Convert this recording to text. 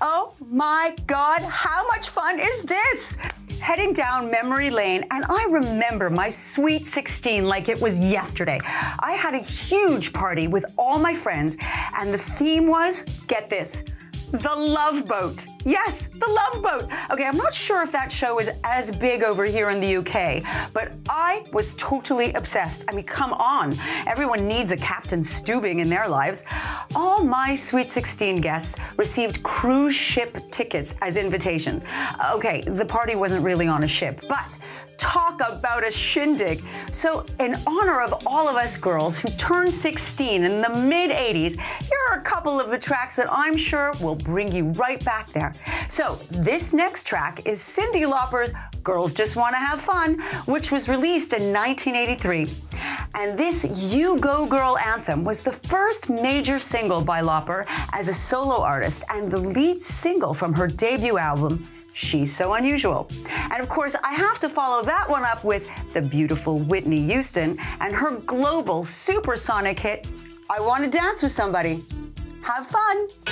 Oh my God, how much fun is this? Heading down memory lane, and I remember my sweet 16 like it was yesterday. I had a huge party with all my friends, and the theme was get this the Love Boat. Yes, The Love Boat. Okay, I'm not sure if that show is as big over here in the UK, but I was totally obsessed. I mean, come on. Everyone needs a Captain Stubing in their lives. All my Sweet 16 guests received cruise ship tickets as invitation. Okay, the party wasn't really on a ship, but Talk about a shindig. So, in honor of all of us girls who turned 16 in the mid 80s, here are a couple of the tracks that I'm sure will bring you right back there. So, this next track is Cyndi Lauper's Girls Just Want to Have Fun, which was released in 1983. And this You Go Girl anthem was the first major single by Lauper as a solo artist and the lead single from her debut album, She's So Unusual. And of course, I have to follow that one up with the beautiful Whitney Houston and her global supersonic hit, I Want to Dance with Somebody. Have fun!